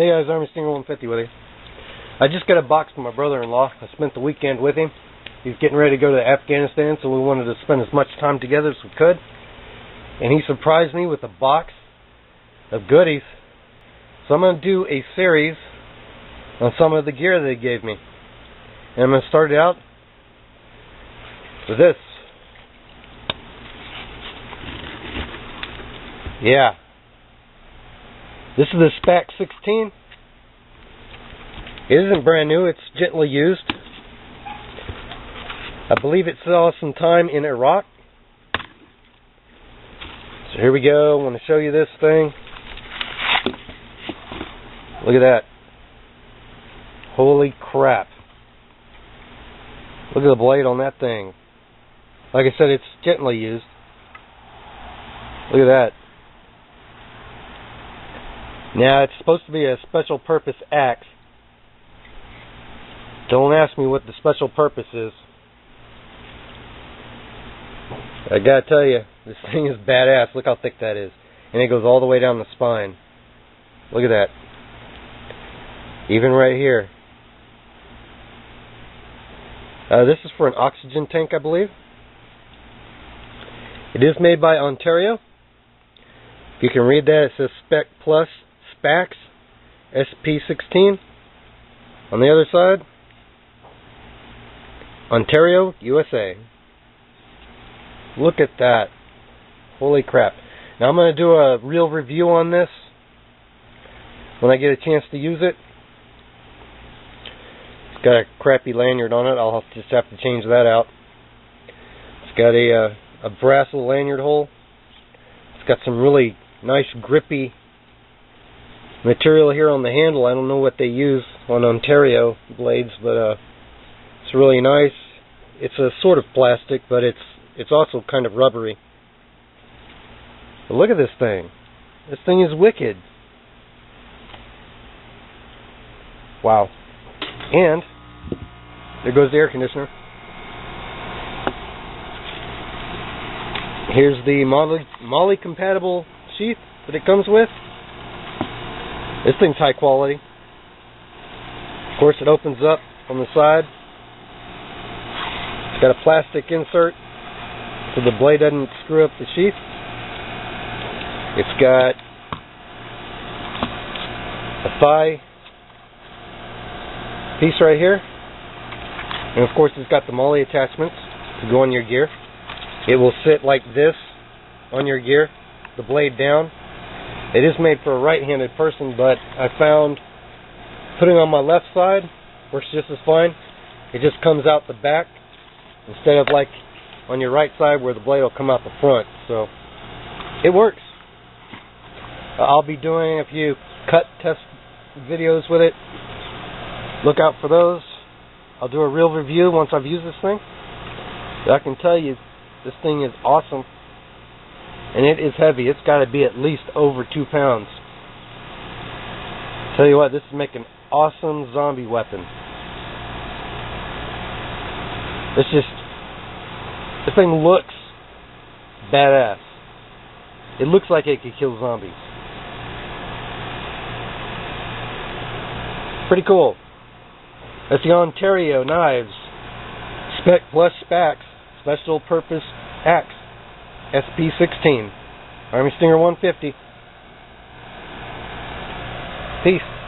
Hey guys, Army Stinger 150 with you. I just got a box from my brother-in-law. I spent the weekend with him. He's getting ready to go to Afghanistan, so we wanted to spend as much time together as we could. And he surprised me with a box of goodies. So I'm going to do a series on some of the gear that he gave me. And I'm going to start it out with this. Yeah. This is the SPAX 16. It isn't brand new, it's gently used. I believe it saw some time in Iraq. So here we go. I want to show you this thing. Look at that. Holy crap. Look at the blade on that thing. Like I said, it's gently used. Look at that. Now, it's supposed to be a special purpose axe. Don't ask me what the special purpose is. I gotta tell you, this thing is badass. Look how thick that is. And it goes all the way down the spine. Look at that. Even right here. Uh, this is for an oxygen tank, I believe. It is made by Ontario. If You can read that. It says Spec Plus SPAX SP16 on the other side. Ontario, USA. Look at that. Holy crap. Now I'm going to do a real review on this when I get a chance to use it. It's got a crappy lanyard on it. I'll just have to change that out. It's got a uh, a brass lanyard hole. It's got some really nice grippy material here on the handle. I don't know what they use on Ontario blades, but uh, it's really nice. It's a sort of plastic, but it's it's also kind of rubbery. But look at this thing. This thing is wicked. Wow. And there goes the air conditioner. Here's the MOLLE, MOLLE compatible sheath that it comes with. This thing's high quality. Of course, it opens up on the side. It's got a plastic insert so the blade doesn't screw up the sheath. It's got a thigh piece right here. And of course, it's got the MOLLE attachments to go on your gear. It will sit like this on your gear, the blade down. It is made for a right-handed person, but I found putting on my left side works just as fine. It just comes out the back instead of like on your right side where the blade will come out the front. So it works. I'll be doing a few cut test videos with it. Look out for those. I'll do a real review once I've used this thing. But I can tell you, this thing is awesome and it is heavy. It's got to be at least over two pounds. Tell you what, this is making awesome zombie weapon. It's just this thing looks badass. It looks like it could kill zombies. Pretty cool. That's the Ontario Knives Spec Plus SPAX Special Purpose Axe. SP16. Army Stinger 150. Peace.